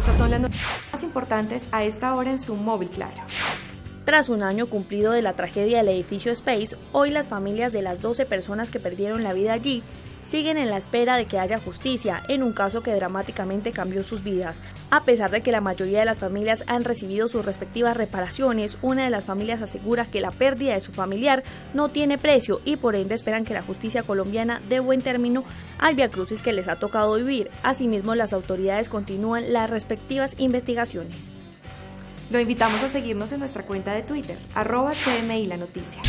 Estas son las noticias más importantes a esta hora en su móvil claro. Tras un año cumplido de la tragedia del edificio Space, hoy las familias de las 12 personas que perdieron la vida allí siguen en la espera de que haya justicia en un caso que dramáticamente cambió sus vidas. A pesar de que la mayoría de las familias han recibido sus respectivas reparaciones, una de las familias asegura que la pérdida de su familiar no tiene precio y por ende esperan que la justicia colombiana dé buen término al viacrucis que les ha tocado vivir. Asimismo, las autoridades continúan las respectivas investigaciones. Lo invitamos a seguirnos en nuestra cuenta de Twitter, arroba CMI La Noticia.